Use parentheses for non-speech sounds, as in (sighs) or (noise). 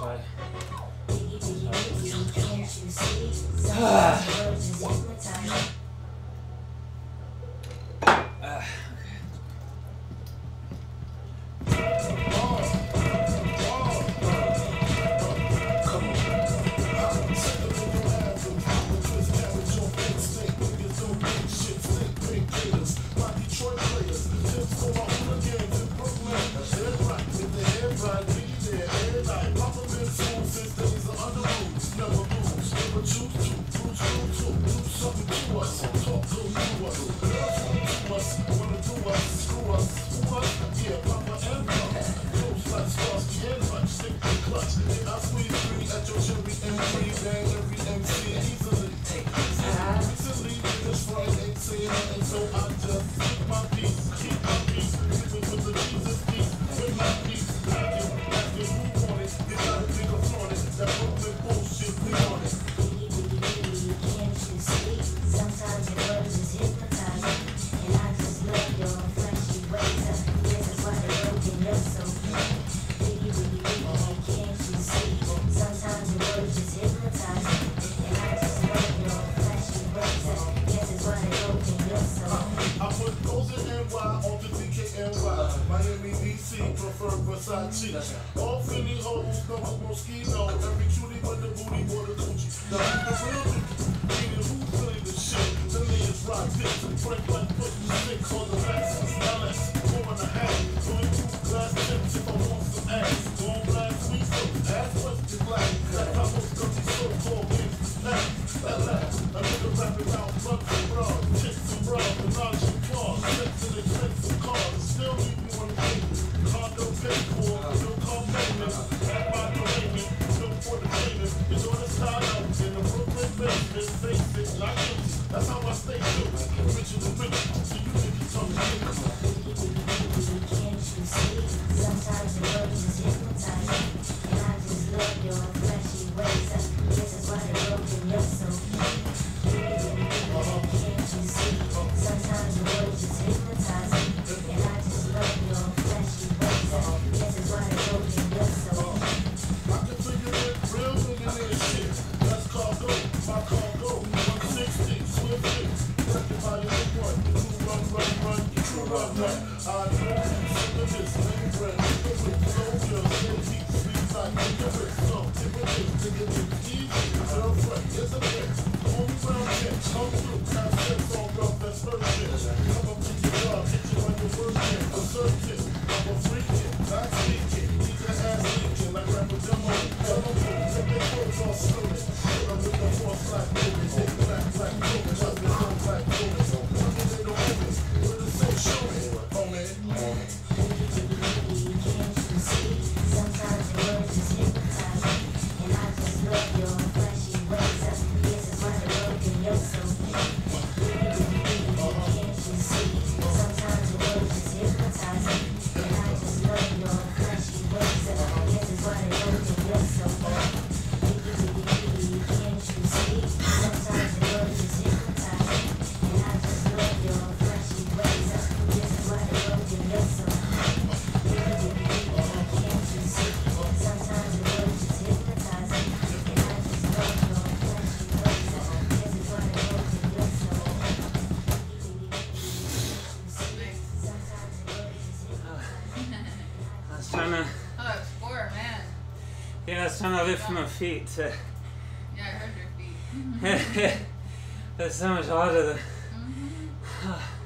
outside. (sighs) (sighs) (sighs) over. Miami, D.C., prefer Versace. Right. All Philly hoes, no Moschino. Every cutie but the booty, water Gucci. Now, the real so-called famous Run, run, run, run, run, run. I know you're sick of this, man, friend. You're a soldier, it's trying to. Oh, it's four, man. Yeah, it's trying to lift my feet. To... Yeah, I heard your feet. That's so much harder than. Mm -hmm.